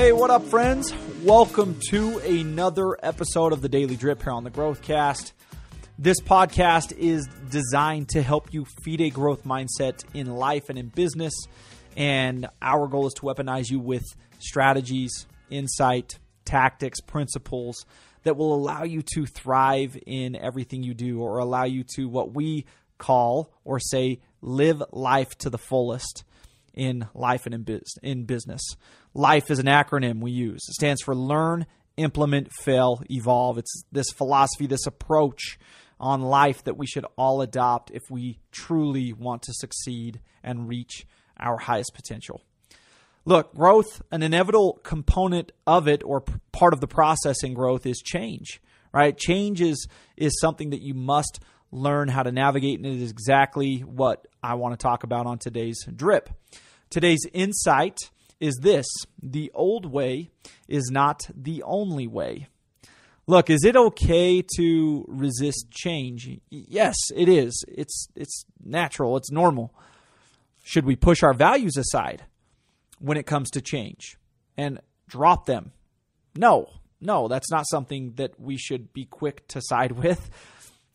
Hey, what up, friends? Welcome to another episode of the Daily Drip here on the Growthcast. This podcast is designed to help you feed a growth mindset in life and in business. And our goal is to weaponize you with strategies, insight, tactics, principles that will allow you to thrive in everything you do or allow you to what we call or say live life to the fullest in life and in, biz- in business. Life is an acronym we use. It stands for learn, implement, fail, evolve. It's this philosophy, this approach on life that we should all adopt if we truly want to succeed and reach our highest potential. Look, growth, an inevitable component of it or p- part of the process in growth is change, right? Change is, is something that you must learn how to navigate, and it is exactly what I want to talk about on today's drip. Today's insight is this the old way is not the only way. Look, is it okay to resist change? Yes, it is. It's it's natural, it's normal. Should we push our values aside when it comes to change and drop them? No. No, that's not something that we should be quick to side with.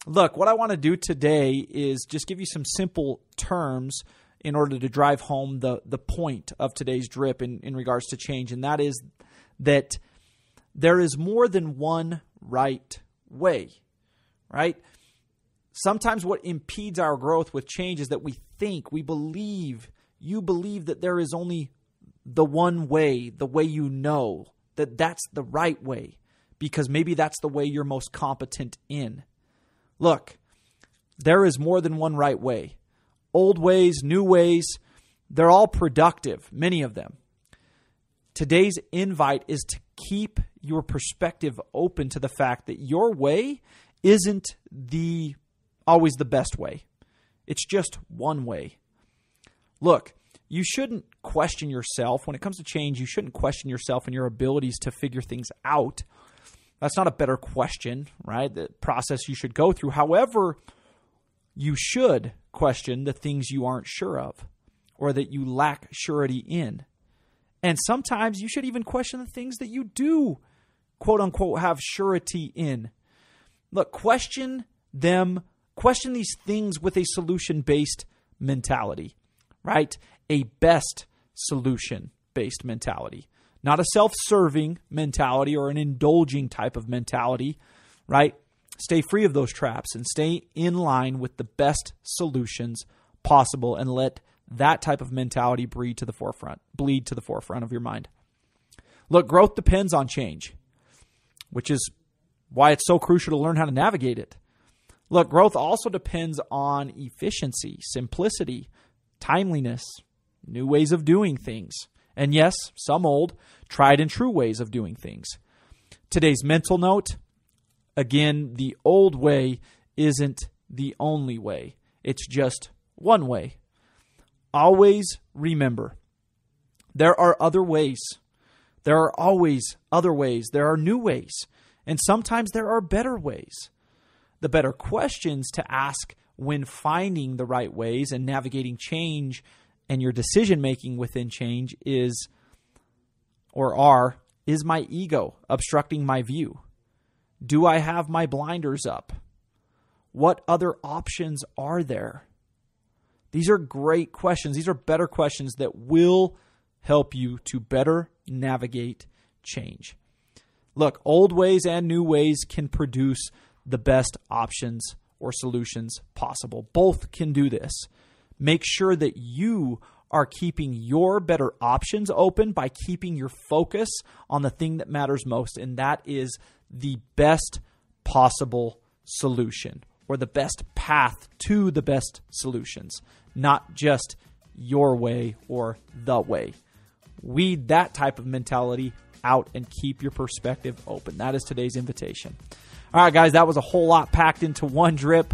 Look, what I want to do today is just give you some simple terms in order to drive home the the point of today's drip in, in regards to change, and that is that there is more than one right way, right? Sometimes what impedes our growth with change is that we think, we believe, you believe that there is only the one way, the way you know, that that's the right way, because maybe that's the way you're most competent in. Look, there is more than one right way old ways, new ways, they're all productive, many of them. Today's invite is to keep your perspective open to the fact that your way isn't the always the best way. It's just one way. Look, you shouldn't question yourself when it comes to change. You shouldn't question yourself and your abilities to figure things out. That's not a better question, right? The process you should go through. However, you should question the things you aren't sure of or that you lack surety in. And sometimes you should even question the things that you do, quote unquote, have surety in. Look, question them, question these things with a solution based mentality, right? A best solution based mentality, not a self serving mentality or an indulging type of mentality, right? Stay free of those traps and stay in line with the best solutions possible and let that type of mentality breed to the forefront, bleed to the forefront of your mind. Look, growth depends on change, which is why it's so crucial to learn how to navigate it. Look, growth also depends on efficiency, simplicity, timeliness, new ways of doing things, and yes, some old, tried and true ways of doing things. Today's mental note Again, the old way isn't the only way, it's just one way. Always remember there are other ways. There are always other ways. There are new ways. And sometimes there are better ways. The better questions to ask when finding the right ways and navigating change and your decision making within change is or are is my ego obstructing my view? Do I have my blinders up? What other options are there? These are great questions. These are better questions that will help you to better navigate change. Look, old ways and new ways can produce the best options or solutions possible. Both can do this. Make sure that you are keeping your better options open by keeping your focus on the thing that matters most, and that is the best possible solution or the best path to the best solutions, not just your way or the way. Weed that type of mentality out and keep your perspective open. That is today's invitation. All right, guys, that was a whole lot packed into one drip,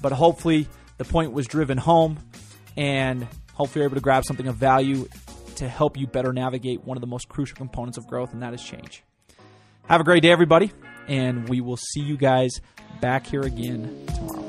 but hopefully the point was driven home and hopefully you're able to grab something of value to help you better navigate one of the most crucial components of growth, and that is change. Have a great day, everybody, and we will see you guys back here again tomorrow.